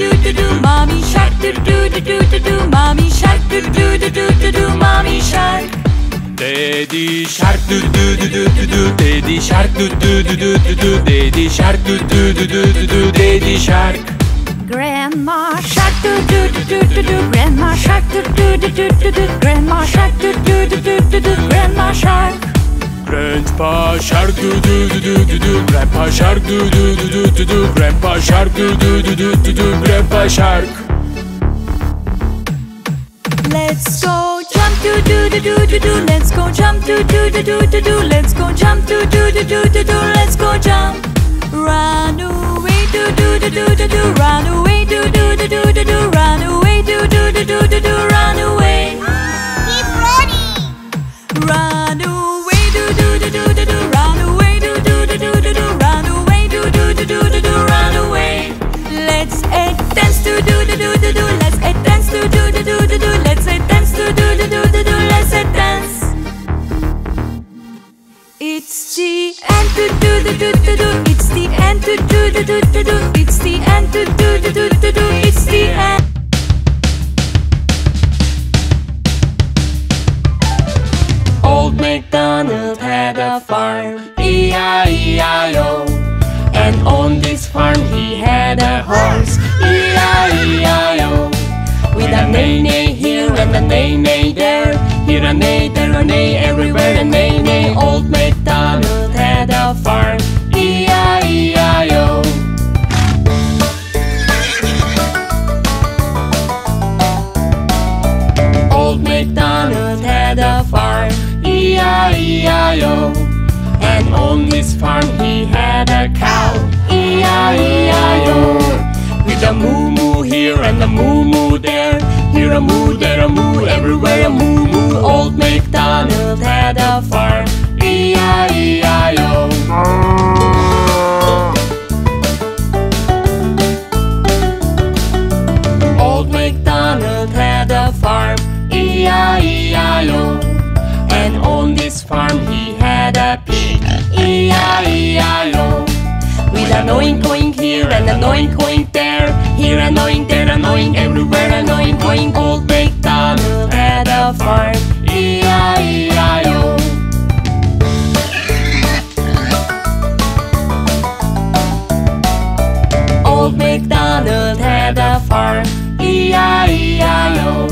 do do do. Mommy shark do do do do do do. Mommy shark do do do do do do. Mommy shark. Daddy shark do do do do do do. Daddy shark do do do do do do. Daddy shark do do do do do do. Daddy shark. Grandma shark do do do do do do. Grandma shark do do do do do do. Grandma shark do do do do do do. Grandma shark. Grandpa shark do do do do do do. Grandpa shark do do do do do do. Grandpa shark do do do do do do. Grandpa shark. Let's go jump do do do do do do. Let's go jump do do do do do do. Let's go jump do do do do do do. Let's go jump. Run away do do do do do do. Run away It's the end do do do do do do. It's the end do do do do do do. It's the end do do do do do do. It's the end. Old MacDonald had a farm, E-I-E-I-O And on this farm he had a horse, E-I-E-I-O With a neigh-neigh here and a neigh-neigh there Here a neigh, there a neigh, everywhere a neigh-neigh Old MacDonald had a farm, E-I-E-I-O Old MacDonald had a farm, E-I-E-I-O And on this farm he had a cow, E-I-E-I-O With a moo-moo here and a moo-moo there. Here a moo, there a moo, everywhere a moo-moo Old MacDonald had a farm, E-I-E-I-O Old MacDonald had a farm, E-I-E-I-O And on this farm he had a pig, E-I-E-I-O With an oink oink here and an oink oink there. Here an oink, there an oink, everywhere an oink oink Old MacDonald had a farm, E-I-E-I-O Old MacDonald had a farm, E-I-E-I-O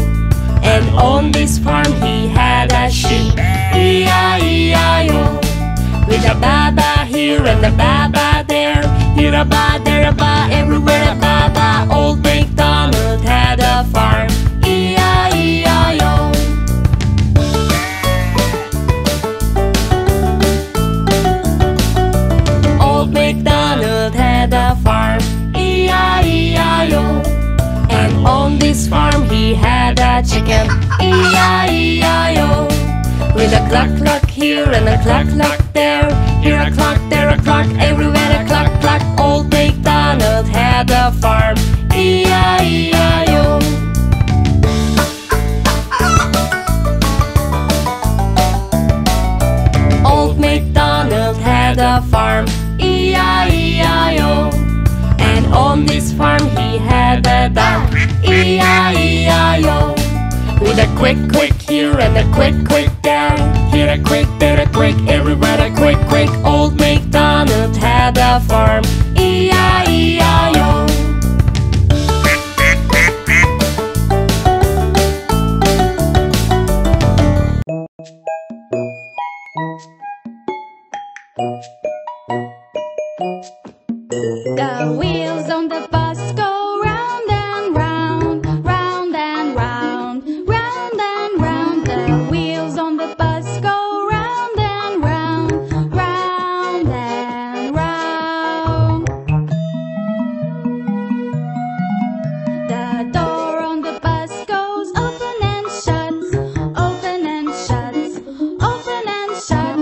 And on this farm he had a sheep, E-I-E-I-O With a baba here and a baba Here a ba, there a ba, everywhere a baba Old MacDonald had a farm, E-I-E-I-O Old MacDonald had a farm, E-I-E-I-O And on this farm he had a chicken, E-I-E-I-O With a cluck cluck here and a cluck cluck there. Here a cluck, there a cluck, everywhere MacDonald had a farm, E-I-E-I-O Old MacDonald had a farm, E-I-E-I-O And on this farm he had a dog, E-I-E-I-O quick quick here and a quick quick down. Here a quick, there a quick, everywhere a quick quick. Old MacDonald had a farm, E-I-E-I-O The wheels on the shine.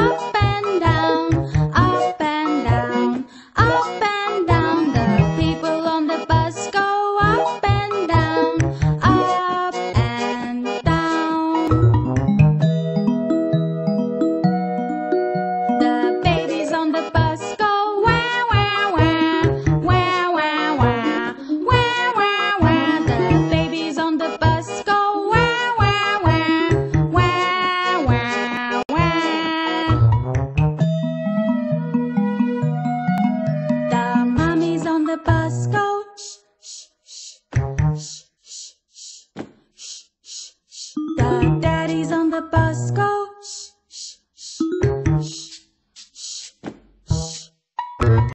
love.